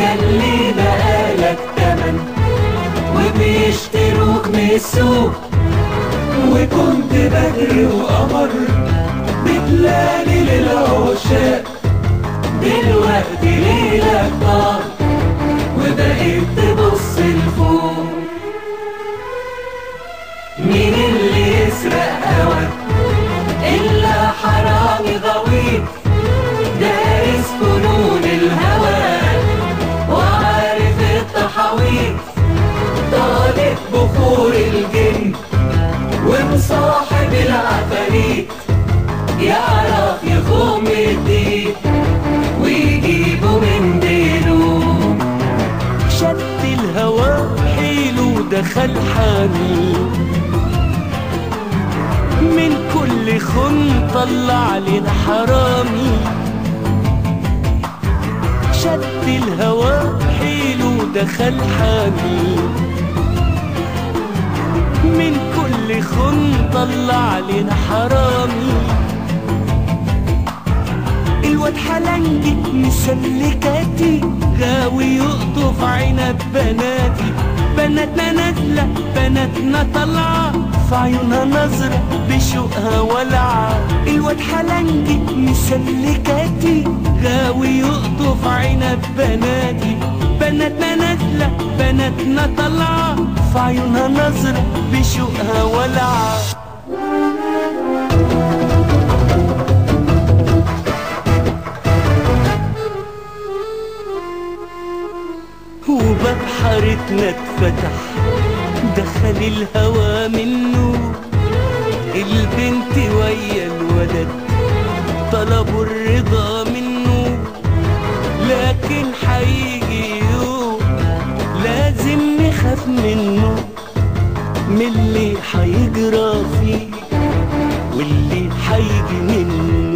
ياللي بقالك تمن. وبيشتروك من السوق. وكنت بدر وقمر. بتلالي للعشاق. دلوقتي ليلك طار. وبقيت الجن ومصاحب العفاريت يعرف يخوم الدين ويجيبه من دينه. شد الهوى حيله دخل حامي من كل خن طلع لنا حرامي شد الهوى حيله دخل حامي من كل خن طلع لنا حرامي. الواد حلنجي مسلكاتي غاوي يقطف عنب بناتي. بناتنا نازلة بناتنا طالعة. في عيونها نظرة بشوقها ولعة. الواد حلنجي مسلكاتي غاوي يقطف عنب بناتي. بناتنا نازلة بناتنا طالعة في عيونها نظرة بشوقها ولعة. وباب حارتنا اتفتح دخل الهوى منه. البنت ويا الولد طلبوا الرضا نخاف منه من اللي هيجرى فيه واللي هيجي منه.